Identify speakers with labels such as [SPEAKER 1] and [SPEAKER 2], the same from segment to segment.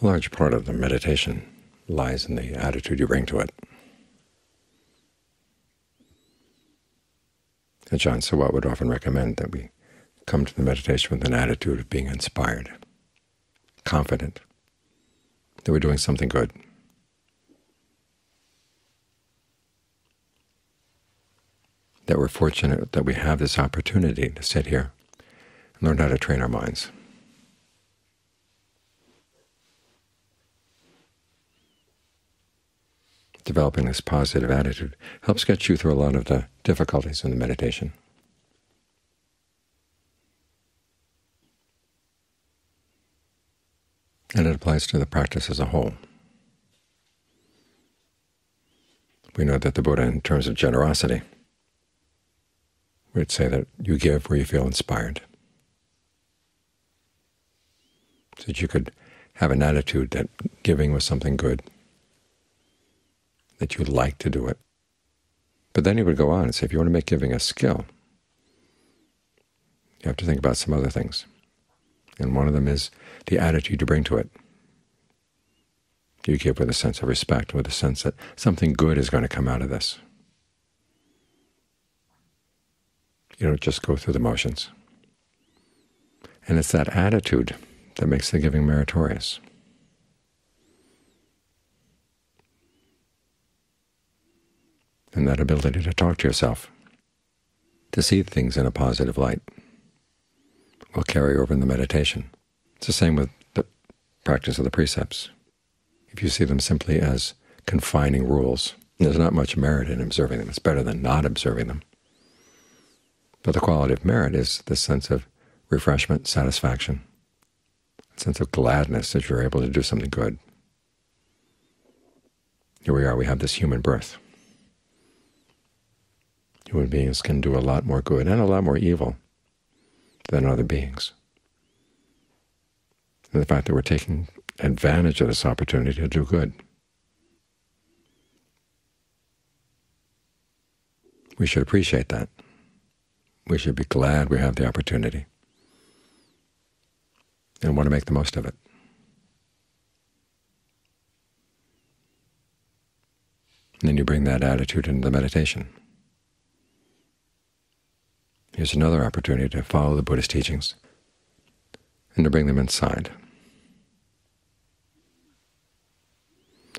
[SPEAKER 1] A large part of the meditation lies in the attitude you bring to it. Ajaan Suwat would often recommend that we come to the meditation with an attitude of being inspired, confident that we're doing something good. That we're fortunate that we have this opportunity to sit here and learn how to train our minds. Developing this positive attitude helps get you through a lot of the difficulties in the meditation. And it applies to the practice as a whole. We know that the Buddha, in terms of generosity, would say that you give where you feel inspired. So that you could have an attitude that giving was something good, that you like to do it. But then he would go on and say, if you want to make giving a skill, you have to think about some other things. And one of them is the attitude you bring to it. You give with a sense of respect, with a sense that something good is going to come out of this. You don't just go through the motions. And it's that attitude that makes the giving meritorious. And that ability to talk to yourself, to see things in a positive light, will carry over in the meditation. It's the same with the practice of the precepts. If you see them simply as confining rules, there's not much merit in observing them. It's better than not observing them. But the quality of merit is this sense of refreshment, satisfaction, a sense of gladness that you're able to do something good. Here we are, we have this human birth. Human beings can do a lot more good and a lot more evil than other beings. And the fact that we're taking advantage of this opportunity to do good. We should appreciate that. We should be glad we have the opportunity and want to make the most of it. And then you bring that attitude into the meditation. Here's another opportunity to follow the Buddhist teachings and to bring them inside.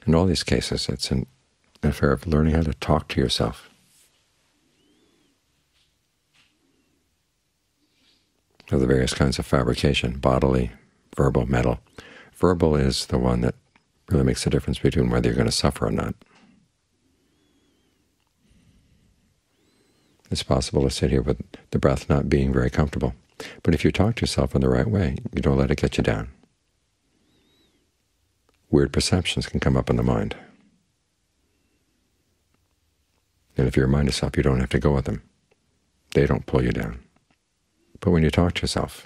[SPEAKER 1] In all these cases, it's an affair of learning how to talk to yourself. Of the various kinds of fabrication, bodily, verbal, mental. Verbal is the one that really makes the difference between whether you're going to suffer or not. It's possible to sit here with the breath not being very comfortable. But if you talk to yourself in the right way, you don't let it get you down. Weird perceptions can come up in the mind. And if you remind yourself, you don't have to go with them. They don't pull you down. But when you talk to yourself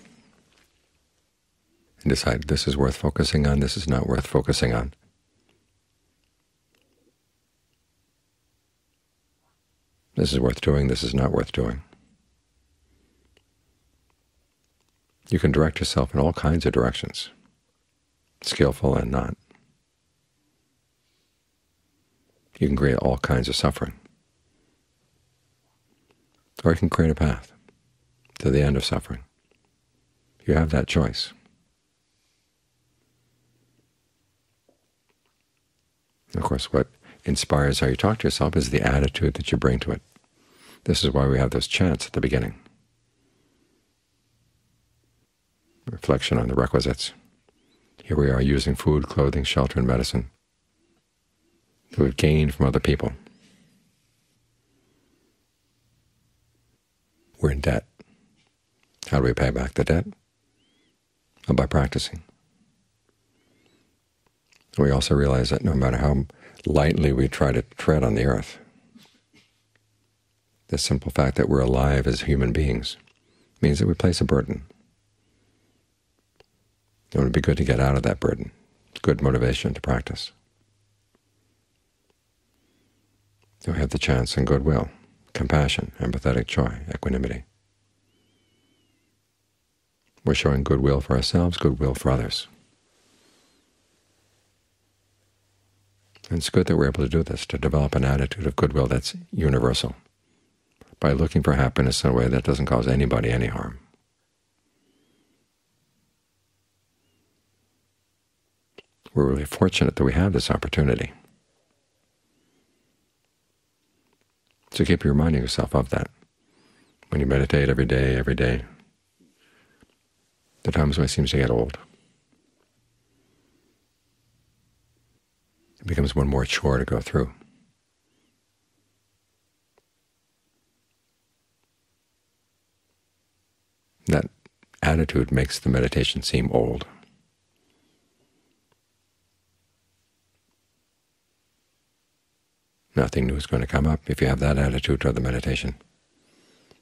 [SPEAKER 1] and decide this is worth focusing on, this is not worth focusing on, This is worth doing, this is not worth doing. You can direct yourself in all kinds of directions, skillful and not. You can create all kinds of suffering. Or you can create a path to the end of suffering. You have that choice. Of course, what inspires how you talk to yourself is the attitude that you bring to it. This is why we have those chants at the beginning. Reflection on the requisites. Here we are using food, clothing, shelter, and medicine that we've gained from other people. We're in debt. How do we pay back the debt? Well, by practicing. We also realize that no matter how lightly we try to tread on the earth. The simple fact that we're alive as human beings means that we place a burden. It would be good to get out of that burden. Good motivation to practice. We have the chance and goodwill, compassion, empathetic joy, equanimity. We're showing goodwill for ourselves, goodwill for others. It's good that we're able to do this, to develop an attitude of goodwill that's universal, by looking for happiness in a way that doesn't cause anybody any harm. We're really fortunate that we have this opportunity. So keep reminding yourself of that. When you meditate every day, every day, the times when it seems to get old. It becomes one more chore to go through. That attitude makes the meditation seem old. Nothing new is going to come up if you have that attitude toward the meditation.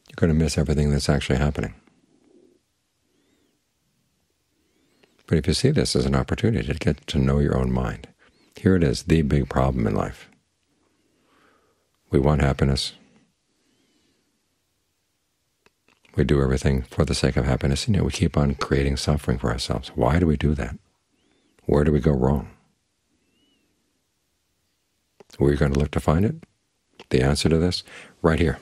[SPEAKER 1] You're going to miss everything that's actually happening. But if you see this as an opportunity to get to know your own mind, here it is, the big problem in life. We want happiness. We do everything for the sake of happiness, and yet we keep on creating suffering for ourselves. Why do we do that? Where do we go wrong? Where are you going to look to find it? The answer to this? Right here,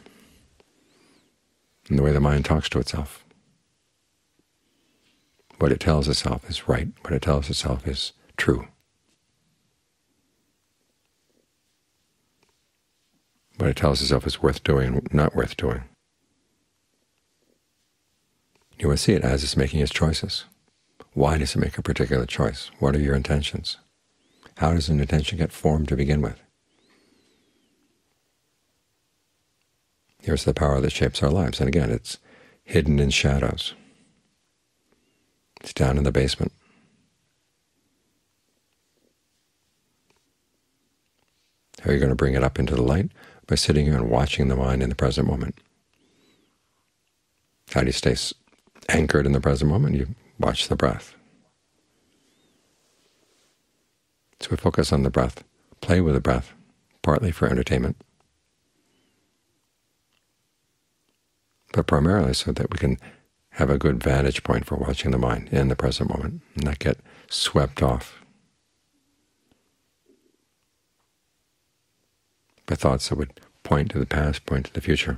[SPEAKER 1] in the way the mind talks to itself. What it tells itself is right. What it tells itself is true. What it tells itself it's worth doing, and not worth doing. You will see it as it's making its choices. Why does it make a particular choice? What are your intentions? How does an intention get formed to begin with? Here's the power that shapes our lives. And again, it's hidden in shadows. It's down in the basement. How are you going to bring it up into the light? By sitting here and watching the mind in the present moment. How do you stay anchored in the present moment? You watch the breath. So we focus on the breath, play with the breath, partly for entertainment, but primarily so that we can have a good vantage point for watching the mind in the present moment and not get swept off by thoughts that would point to the past, point to the future.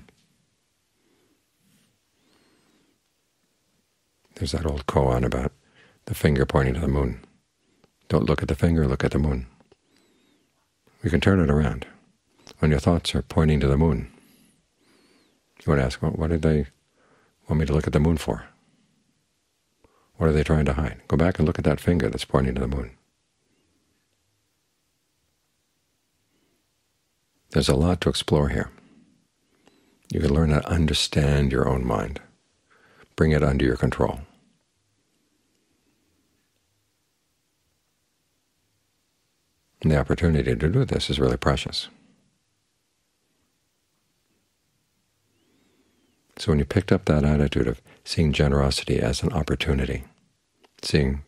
[SPEAKER 1] There's that old koan about the finger pointing to the moon. Don't look at the finger, look at the moon. We can turn it around. When your thoughts are pointing to the moon, you would ask, well, what did they want me to look at the moon for? What are they trying to hide? Go back and look at that finger that's pointing to the moon. There's a lot to explore here. You can learn how to understand your own mind, bring it under your control. And the opportunity to do this is really precious. So when you picked up that attitude of seeing generosity as an opportunity, seeing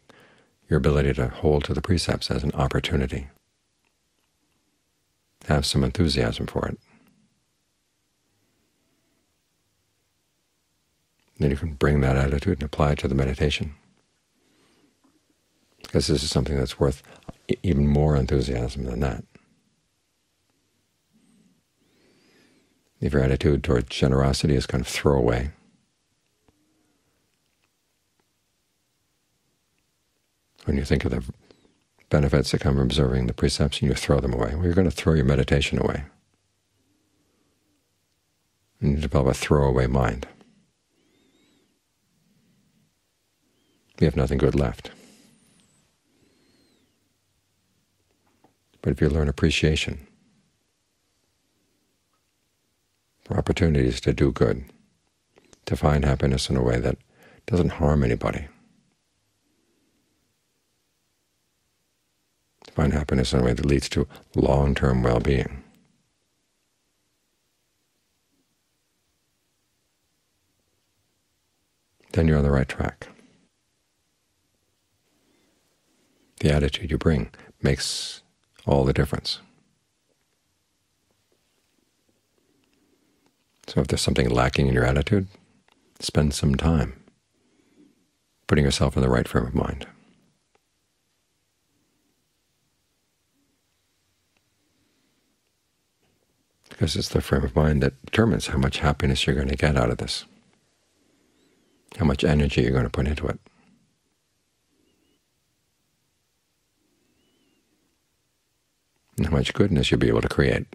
[SPEAKER 1] your ability to hold to the precepts as an opportunity, have some enthusiasm for it. Then you can bring that attitude and apply it to the meditation. Because this is something that's worth even more enthusiasm than that. if your attitude toward generosity is kind of throwaway, when you think of the benefits that come from observing the precepts and you throw them away, well, you're going to throw your meditation away. And you develop a throwaway mind. You have nothing good left. But if you learn appreciation, for opportunities to do good, to find happiness in a way that doesn't harm anybody, to find happiness in a way that leads to long-term well-being. Then you're on the right track. The attitude you bring makes all the difference. So if there's something lacking in your attitude, spend some time putting yourself in the right frame of mind. Because it's the frame of mind that determines how much happiness you're going to get out of this, how much energy you're going to put into it. and how much goodness you'll be able to create.